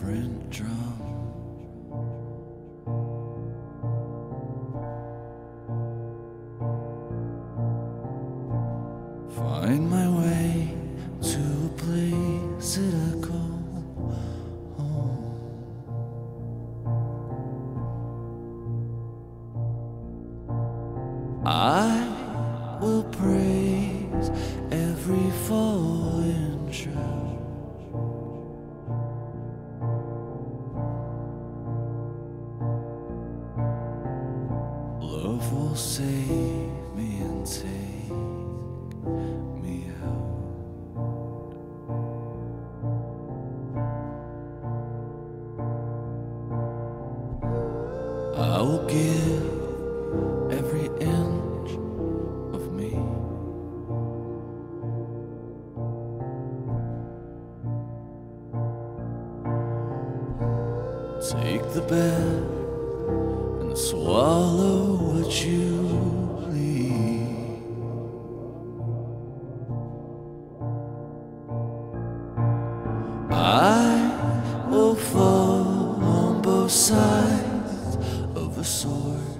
different drum. Find my way to a place that I call home. I will pray. Love will save me and take me out. I will give every inch of me. Take the and Swallow what you please. I will fall on both sides of a sword.